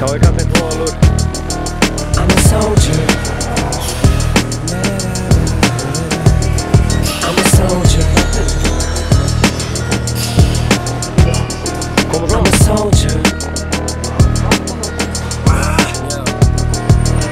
Sjá í kaffin, Róðalur I'm a soldier. I'm a soldier. I'm a soldier.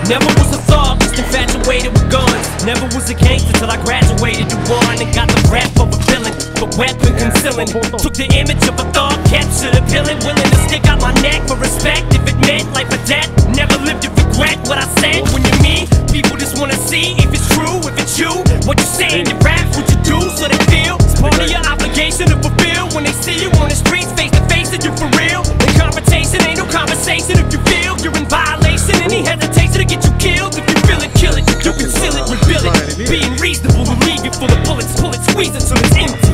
Never was a thug, just infatuated with guns. Never was a gangster till I graduated to one and got the rap of a villain, but weapon concealing. Took the image of a thug, captured a villain, willing to stick out my neck for respect if life or death. Never lived to regret what I said. When you're me, people just wanna see if it's true, if it's you. What you say in your raps, what you do, so they feel. It's part of your obligation to fulfill when they see you on the streets, face to face, and you for real. The confrontation ain't no conversation if you feel you're in violation. Any hesitation to get you killed. If you feel it, kill it. You conceal it, reveal it. Being reasonable will leave you full of bullets. Pull it, squeeze it till it's empty.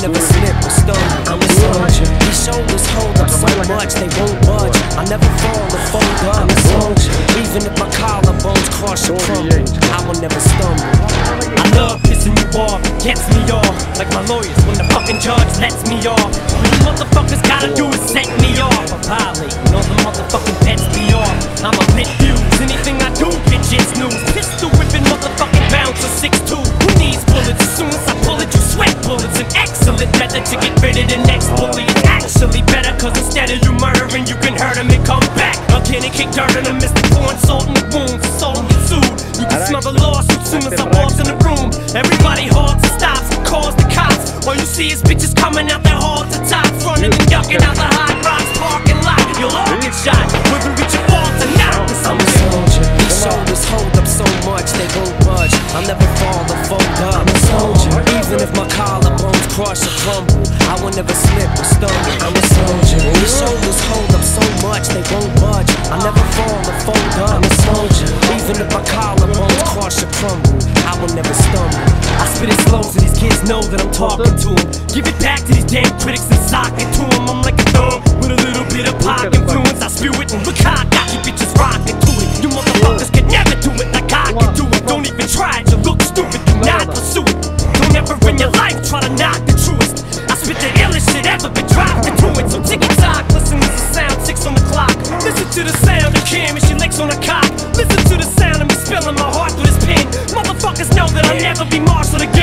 Never slip or stumble. I'm a soldier. These shoulders hold up so much they won't budge. I'll never fall or fold up. I'm a soldier. Even if my collarbones crush or crumble, I will never stumble. I love pissing you off, gets me off. Like my lawyers when the fucking judge lets me off. All you motherfuckers gotta do is Excellent method to get rid of the next bully. It's actually better, cause instead of you murdering, you can hurt him and come back. Again and kick dirt in the mist, pouring salt in the wounds. Soul get sued. You can smell the lawsuit soon as I walk in the room. Everybody and stops and calls the cops. All you see is bitches coming out their halls to top, running and ducking out the hot rocks parking lot. You'll all get shot, whether it's your fault or not. I'm a soldier. These shoulders hold up so much they won't budge. I'll never fall or fold up. I'm a soldier. Even if my crush or crumble. I will never slip or stumble. I'm a soldier. And your shoulders hold up so much they won't budge. I never fall or fold up. I'm a soldier. Even if my collarbones crush or crumble, I will never stumble. I spit it slow so these kids know that I'm talking to them. Give it back to these damn critics and sock it to them. I'm like a thumb with a little bit of pop influence. I spew it and look how I got you bitches rocking to it. to the sound of Kim and she licks on a cock. Listen to the sound of me spilling my heart through this pen. Motherfuckers know that I'll never be Marshall again.